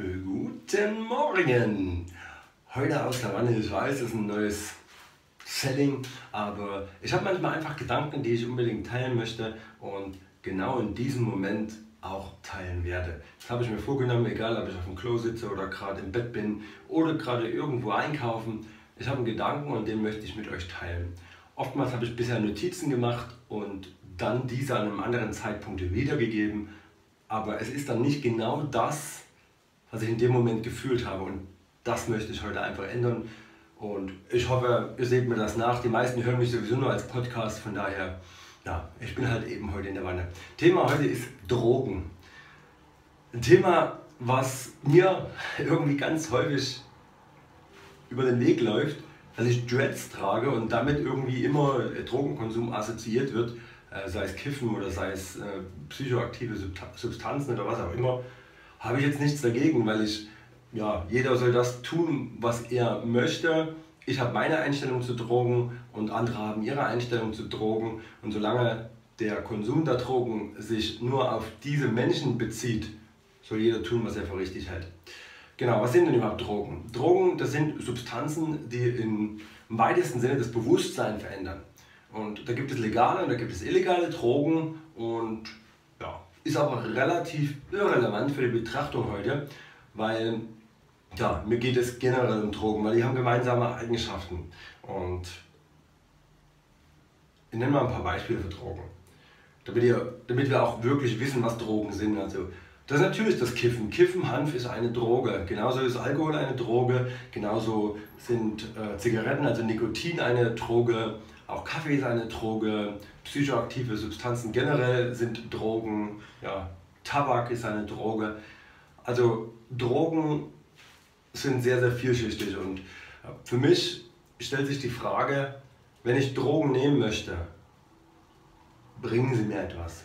Guten Morgen! Heute aus der Wanne, ich weiß, es ist ein neues Setting, aber ich habe manchmal einfach Gedanken, die ich unbedingt teilen möchte und genau in diesem Moment auch teilen werde. Das habe ich mir vorgenommen, egal ob ich auf dem Klo sitze oder gerade im Bett bin oder gerade irgendwo einkaufen. Ich habe einen Gedanken und den möchte ich mit euch teilen. Oftmals habe ich bisher Notizen gemacht und dann diese an einem anderen Zeitpunkt wiedergegeben, aber es ist dann nicht genau das, was ich in dem Moment gefühlt habe. Und das möchte ich heute einfach ändern. Und ich hoffe, ihr seht mir das nach. Die meisten hören mich sowieso nur als Podcast, von daher, ja, ich bin halt eben heute in der Wanne. Thema heute ist Drogen. Ein Thema, was mir irgendwie ganz häufig über den Weg läuft, dass ich Dreads trage und damit irgendwie immer Drogenkonsum assoziiert wird, äh, sei es Kiffen oder sei es äh, psychoaktive Substanzen oder was auch immer habe ich jetzt nichts dagegen, weil ich, ja, jeder soll das tun, was er möchte. Ich habe meine Einstellung zu Drogen und andere haben ihre Einstellung zu Drogen. Und solange der Konsum der Drogen sich nur auf diese Menschen bezieht, soll jeder tun, was er für richtig hält. Genau, was sind denn überhaupt Drogen? Drogen, das sind Substanzen, die im weitesten Sinne das Bewusstsein verändern. Und da gibt es legale und da gibt es illegale Drogen und ist aber relativ irrelevant für die Betrachtung heute, weil ja, mir geht es generell um Drogen, weil die haben gemeinsame Eigenschaften. Und ich nenne mal ein paar Beispiele für Drogen, damit, ihr, damit wir auch wirklich wissen, was Drogen sind. Also, das ist natürlich das Kiffen. Kiffen, Hanf ist eine Droge. Genauso ist Alkohol eine Droge. Genauso sind äh, Zigaretten, also Nikotin, eine Droge. Auch Kaffee ist eine Droge, psychoaktive Substanzen generell sind Drogen, ja, Tabak ist eine Droge. Also Drogen sind sehr, sehr vielschichtig und für mich stellt sich die Frage, wenn ich Drogen nehmen möchte, bringen sie mir etwas.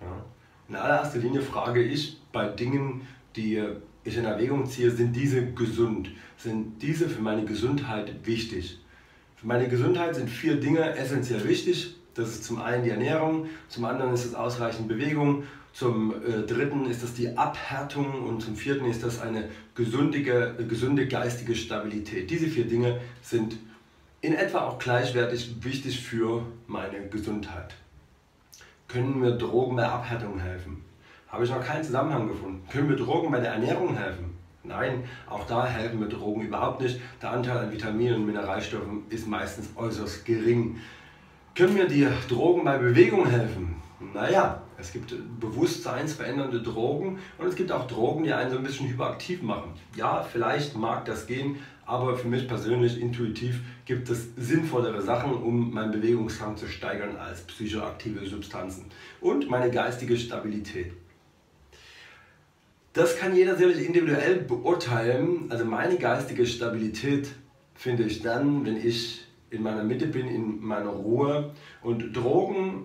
Ja? In allererster Linie frage ich bei Dingen, die ich in Erwägung ziehe, sind diese gesund? Sind diese für meine Gesundheit wichtig? Für meine Gesundheit sind vier Dinge essentiell wichtig. Das ist zum einen die Ernährung, zum anderen ist es ausreichend Bewegung, zum äh, dritten ist das die Abhärtung und zum vierten ist das eine gesundige, gesunde geistige Stabilität. Diese vier Dinge sind in etwa auch gleichwertig wichtig für meine Gesundheit. Können mir Drogen bei Abhärtung helfen? Habe ich noch keinen Zusammenhang gefunden. Können mir Drogen bei der Ernährung helfen? Nein, auch da helfen mir Drogen überhaupt nicht. Der Anteil an Vitaminen und Mineralstoffen ist meistens äußerst gering. Können mir die Drogen bei Bewegung helfen? Naja, es gibt bewusstseinsverändernde Drogen und es gibt auch Drogen, die einen so ein bisschen hyperaktiv machen. Ja, vielleicht mag das gehen, aber für mich persönlich intuitiv gibt es sinnvollere Sachen, um meinen Bewegungsdrang zu steigern als psychoaktive Substanzen und meine geistige Stabilität. Das kann jeder sicherlich individuell beurteilen. Also meine geistige Stabilität finde ich dann, wenn ich in meiner Mitte bin, in meiner Ruhe. Und Drogen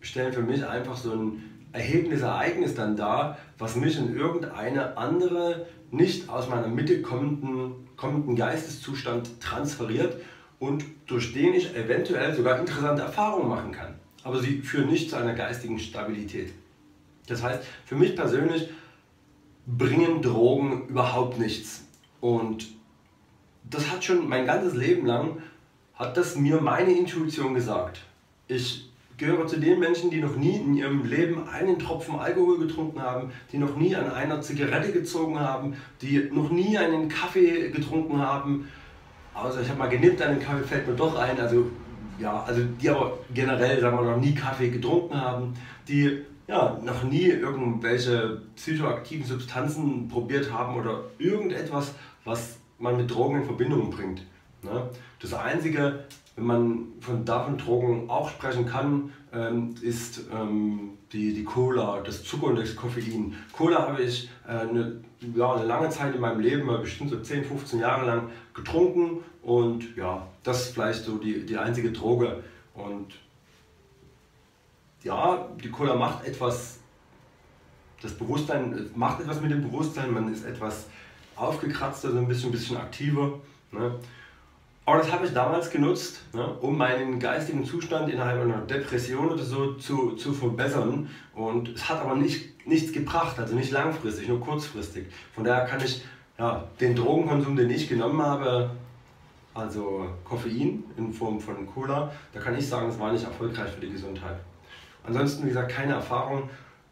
stellen für mich einfach so ein erhebendes Ereignis dann dar, was mich in irgendeine andere, nicht aus meiner Mitte kommenden, kommenden Geisteszustand transferiert und durch den ich eventuell sogar interessante Erfahrungen machen kann. Aber sie führen nicht zu einer geistigen Stabilität. Das heißt, für mich persönlich bringen Drogen überhaupt nichts. Und das hat schon mein ganzes Leben lang, hat das mir meine Intuition gesagt. Ich gehöre zu den Menschen, die noch nie in ihrem Leben einen Tropfen Alkohol getrunken haben, die noch nie an einer Zigarette gezogen haben, die noch nie einen Kaffee getrunken haben. Außer ich habe mal genippt den Kaffee, fällt mir doch ein. Also, ja, also die aber generell, sagen wir, noch nie Kaffee getrunken haben, die ja, noch nie irgendwelche psychoaktiven Substanzen probiert haben oder irgendetwas, was man mit Drogen in Verbindung bringt. Ne? Das Einzige, wenn man von davon Drogen auch sprechen kann, ähm, ist ähm, die, die Cola, das Zucker und das Koffein. Cola habe ich äh, eine, ja, eine lange Zeit in meinem Leben, bestimmt so 10, 15 Jahre lang getrunken und ja, das ist vielleicht so die, die einzige Droge. Und ja, die Cola macht etwas, das Bewusstsein macht etwas mit dem Bewusstsein, man ist etwas aufgekratzter, so ein bisschen, ein bisschen aktiver. Ne? Aber das habe ich damals genutzt, ne, um meinen geistigen Zustand innerhalb einer Depression oder so zu, zu verbessern. Und es hat aber nicht, nichts gebracht, also nicht langfristig, nur kurzfristig. Von daher kann ich ja, den Drogenkonsum, den ich genommen habe, also Koffein in Form von Cola, da kann ich sagen, es war nicht erfolgreich für die Gesundheit. Ansonsten, wie gesagt, keine Erfahrung.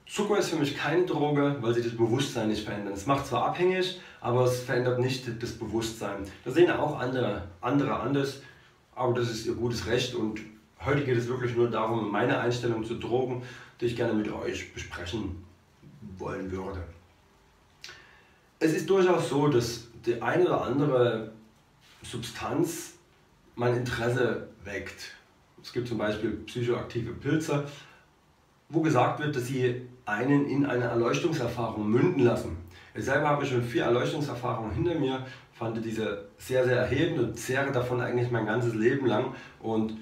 Zucker ist für mich keine Droge, weil sich das Bewusstsein nicht verändert. Es macht zwar abhängig, aber es verändert nicht das Bewusstsein. Das sehen auch andere, andere anders, aber das ist ihr gutes Recht und heute geht es wirklich nur darum, meine Einstellung zu Drogen, die ich gerne mit euch besprechen wollen würde. Es ist durchaus so, dass die eine oder andere Substanz mein Interesse weckt. Es gibt zum Beispiel psychoaktive Pilze, wo gesagt wird, dass sie einen in eine Erleuchtungserfahrung münden lassen. Ich selber habe schon vier Erleuchtungserfahrungen hinter mir, fand diese sehr, sehr erhebend und zehre davon eigentlich mein ganzes Leben lang. Und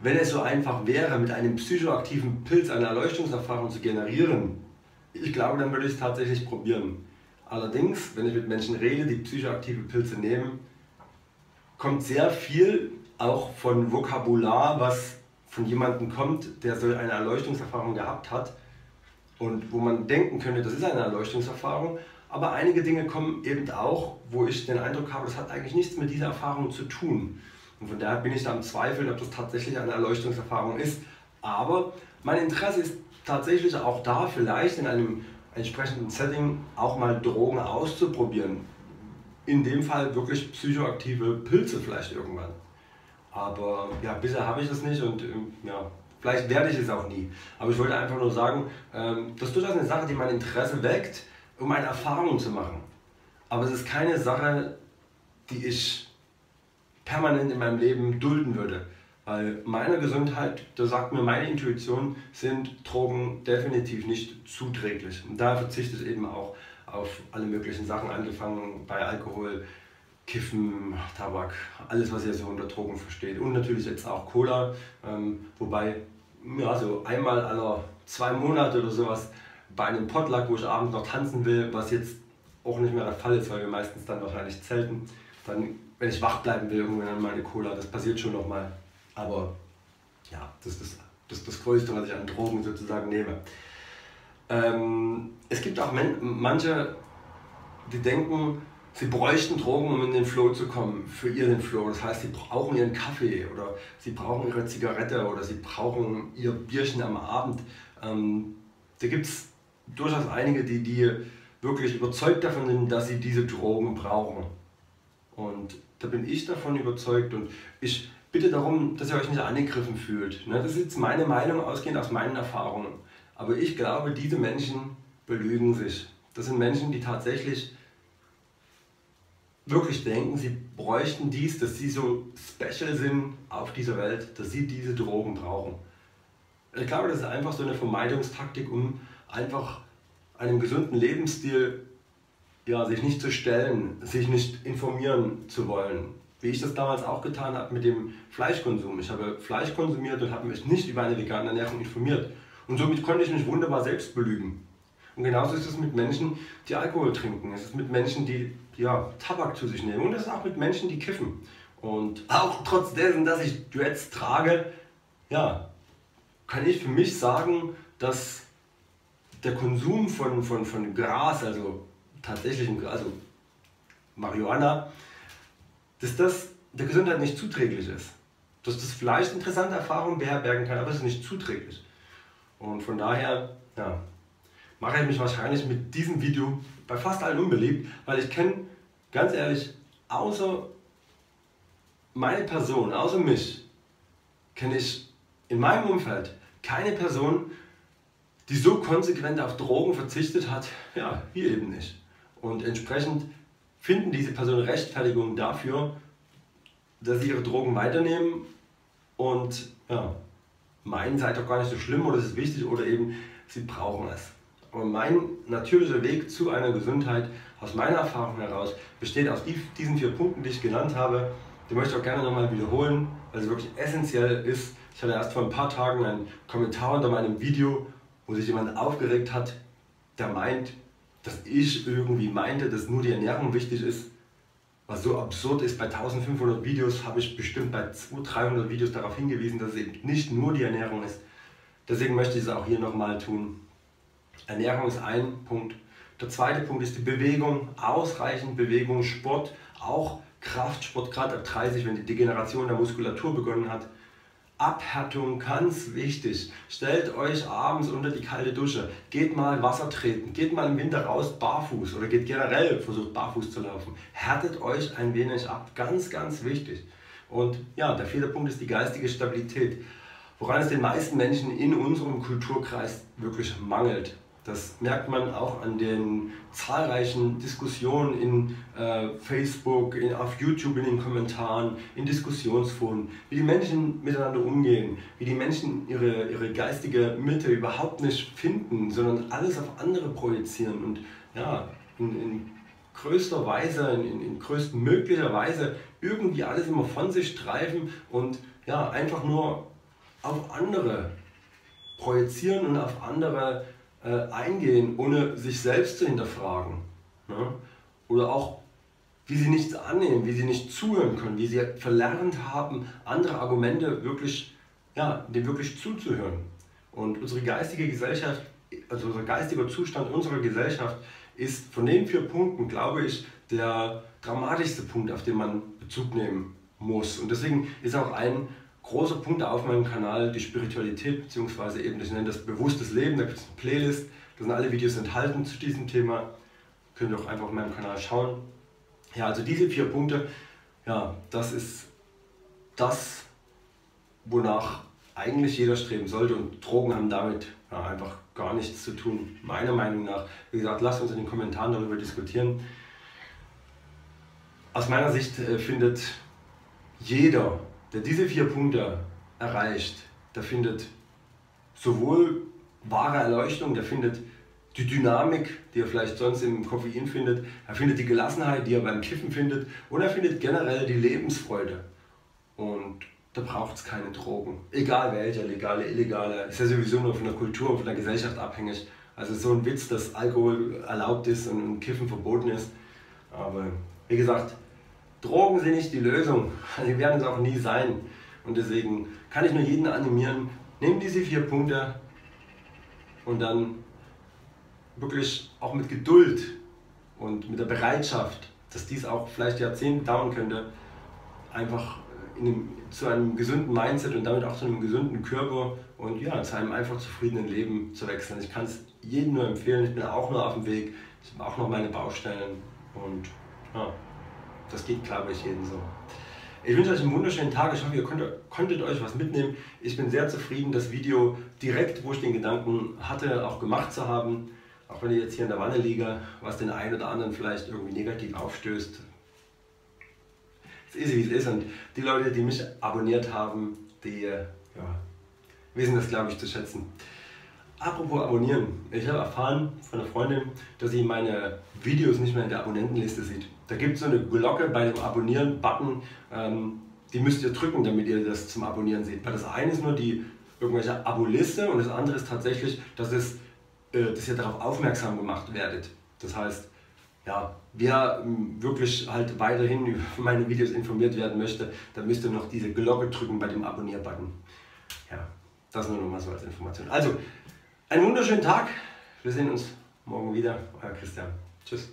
wenn es so einfach wäre, mit einem psychoaktiven Pilz eine Erleuchtungserfahrung zu generieren, ich glaube, dann würde ich es tatsächlich probieren. Allerdings, wenn ich mit Menschen rede, die psychoaktive Pilze nehmen, kommt sehr viel auch von Vokabular, was von jemandem kommt, der so eine Erleuchtungserfahrung gehabt hat und wo man denken könnte, das ist eine Erleuchtungserfahrung, aber einige Dinge kommen eben auch, wo ich den Eindruck habe, das hat eigentlich nichts mit dieser Erfahrung zu tun. Und von daher bin ich da am Zweifeln, ob das tatsächlich eine Erleuchtungserfahrung ist. Aber mein Interesse ist tatsächlich auch da, vielleicht in einem entsprechenden Setting auch mal Drogen auszuprobieren. In dem Fall wirklich psychoaktive Pilze vielleicht irgendwann. Aber ja, bisher habe ich das nicht und ähm, ja, vielleicht werde ich es auch nie. Aber ich wollte einfach nur sagen, ähm, das ist durchaus eine Sache, die mein Interesse weckt, um eine Erfahrung zu machen. Aber es ist keine Sache, die ich permanent in meinem Leben dulden würde. Weil meiner Gesundheit, da sagt mir meine Intuition, sind Drogen definitiv nicht zuträglich. Und daher verzichte ich eben auch auf alle möglichen Sachen, angefangen bei Alkohol, Kiffen, Tabak, alles, was ihr so unter Drogen versteht. Und natürlich jetzt auch Cola, ähm, wobei ja, so einmal aller zwei Monate oder sowas bei einem Potluck, wo ich abends noch tanzen will, was jetzt auch nicht mehr der Fall ist, weil wir meistens dann wahrscheinlich zelten, dann, wenn ich wach bleiben will, irgendwann an meine Cola, das passiert schon nochmal. Aber ja, das ist das, das, das Größte, was ich an Drogen sozusagen nehme. Ähm, es gibt auch manche, die denken, sie bräuchten Drogen, um in den Flow zu kommen, für ihren Flow. Das heißt, sie brauchen ihren Kaffee oder sie brauchen ihre Zigarette oder sie brauchen ihr Bierchen am Abend. Ähm, da gibt es durchaus einige, die, die wirklich überzeugt davon sind, dass sie diese Drogen brauchen. Und da bin ich davon überzeugt und ich bitte darum, dass ihr euch nicht angegriffen fühlt. Ne, das ist jetzt meine Meinung, ausgehend aus meinen Erfahrungen. Aber ich glaube, diese Menschen belügen sich. Das sind Menschen, die tatsächlich wirklich denken, sie bräuchten dies, dass sie so special sind auf dieser Welt, dass sie diese Drogen brauchen. Ich glaube, das ist einfach so eine Vermeidungstaktik, um einfach einem gesunden Lebensstil ja, sich nicht zu stellen, sich nicht informieren zu wollen. Wie ich das damals auch getan habe mit dem Fleischkonsum. Ich habe Fleisch konsumiert und habe mich nicht über eine vegane Ernährung informiert. Und somit konnte ich mich wunderbar selbst belügen. Und genauso ist es mit Menschen, die Alkohol trinken. Es ist mit Menschen, die ja, Tabak zu sich nehmen. Und ist auch mit Menschen, die kiffen. Und auch trotz dessen, dass ich Duets trage, ja, kann ich für mich sagen, dass der Konsum von, von, von Gras, also tatsächlichem Gras, also Marihuana, dass das der Gesundheit nicht zuträglich ist. Dass das vielleicht interessante Erfahrungen beherbergen kann, aber es ist nicht zuträglich. Und von daher, ja, mache ich mich wahrscheinlich mit diesem Video bei fast allen unbeliebt, weil ich kenne, ganz ehrlich, außer meine Person, außer mich, kenne ich in meinem Umfeld keine Person, die so konsequent auf Drogen verzichtet hat, ja, wir eben nicht. Und entsprechend finden diese Personen Rechtfertigung dafür, dass sie ihre Drogen weiternehmen und ja, meinen, sei doch gar nicht so schlimm oder es ist wichtig oder eben sie brauchen es. Und mein natürlicher Weg zu einer Gesundheit, aus meiner Erfahrung heraus, besteht aus diesen vier Punkten, die ich genannt habe. Die möchte ich auch gerne nochmal wiederholen, weil es wirklich essentiell ist. Ich hatte erst vor ein paar Tagen einen Kommentar unter meinem Video, wo sich jemand aufgeregt hat, der meint, dass ich irgendwie meinte, dass nur die Ernährung wichtig ist. was so absurd ist, bei 1500 Videos habe ich bestimmt bei 200, 300 Videos darauf hingewiesen, dass es eben nicht nur die Ernährung ist. Deswegen möchte ich es auch hier nochmal tun. Ernährung ist ein Punkt. Der zweite Punkt ist die Bewegung, ausreichend Bewegung, Sport, auch Kraftsport, gerade ab 30, wenn die Degeneration der Muskulatur begonnen hat. Abhärtung, ganz wichtig. Stellt euch abends unter die kalte Dusche. Geht mal Wasser treten. Geht mal im Winter raus barfuß oder geht generell, versucht barfuß zu laufen. Härtet euch ein wenig ab. Ganz, ganz wichtig. Und ja, der vierte Punkt ist die geistige Stabilität. Woran es den meisten Menschen in unserem Kulturkreis wirklich mangelt. Das merkt man auch an den zahlreichen Diskussionen in äh, Facebook, in, auf YouTube, in den Kommentaren, in Diskussionsforen, wie die Menschen miteinander umgehen, wie die Menschen ihre, ihre geistige Mitte überhaupt nicht finden, sondern alles auf andere projizieren und ja, in, in größter Weise, in, in größtmöglicher Weise irgendwie alles immer von sich streifen und ja, einfach nur auf andere projizieren und auf andere äh, eingehen, ohne sich selbst zu hinterfragen. Ne? Oder auch, wie sie nichts annehmen, wie sie nicht zuhören können, wie sie verlernt haben, andere Argumente wirklich, ja, dem wirklich zuzuhören. Und unsere geistige Gesellschaft, also unser geistiger Zustand unserer Gesellschaft ist von den vier Punkten, glaube ich, der dramatischste Punkt, auf den man Bezug nehmen muss. Und deswegen ist auch ein großer Punkt auf meinem Kanal die Spiritualität, beziehungsweise eben, ich nenne das bewusstes Leben. Da gibt es eine Playlist, da sind alle Videos enthalten zu diesem Thema. Könnt ihr auch einfach auf meinem Kanal schauen. Ja, also diese vier Punkte, ja, das ist das, wonach eigentlich jeder streben sollte und Drogen haben damit ja, einfach gar nichts zu tun, meiner Meinung nach. Wie gesagt, lasst uns in den Kommentaren darüber diskutieren. Aus meiner Sicht äh, findet jeder der diese vier Punkte erreicht, der findet sowohl wahre Erleuchtung, der findet die Dynamik, die er vielleicht sonst im Koffein findet, er findet die Gelassenheit, die er beim Kiffen findet und er findet generell die Lebensfreude. Und da braucht es keine Drogen. Egal welcher, legale, illegale, ist ja sowieso nur von der Kultur und von der Gesellschaft abhängig. Also so ein Witz, dass Alkohol erlaubt ist und Kiffen verboten ist. Aber wie gesagt, Drogen sind nicht die Lösung. Sie werden es auch nie sein. Und deswegen kann ich nur jeden animieren, nehmt diese vier Punkte und dann wirklich auch mit Geduld und mit der Bereitschaft, dass dies auch vielleicht Jahrzehnte dauern könnte, einfach einem, zu einem gesunden Mindset und damit auch zu einem gesunden Körper und ja, zu einem einfach zufriedenen Leben zu wechseln. Ich kann es jedem nur empfehlen, ich bin auch nur auf dem Weg, ich habe auch noch meine Baustellen und ja. Das geht, glaube ich, jedem so. Ich wünsche euch einen wunderschönen Tag. Ich hoffe, ihr konntet, konntet, euch was mitnehmen. Ich bin sehr zufrieden, das Video direkt, wo ich den Gedanken hatte, auch gemacht zu haben. Auch wenn ich jetzt hier in der Wanne liege, was den einen oder anderen vielleicht irgendwie negativ aufstößt. Es ist, wie es ist. Und die Leute, die mich abonniert haben, die ja, wissen das, glaube ich, zu schätzen. Apropos abonnieren. Ich habe erfahren von einer Freundin, dass sie meine Videos nicht mehr in der Abonnentenliste sieht. Da gibt es so eine Glocke bei dem Abonnieren-Button, ähm, die müsst ihr drücken, damit ihr das zum Abonnieren seht. Weil das eine ist nur die irgendwelche Abo-Liste und das andere ist tatsächlich, dass, es, äh, dass ihr darauf aufmerksam gemacht werdet. Das heißt, ja, wer ähm, wirklich halt weiterhin über meine Videos informiert werden möchte, dann müsst ihr noch diese Glocke drücken bei dem Abonnier-Button. Ja, das nur noch mal so als Information. Also, einen wunderschönen Tag. Wir sehen uns morgen wieder. Euer Christian. Tschüss.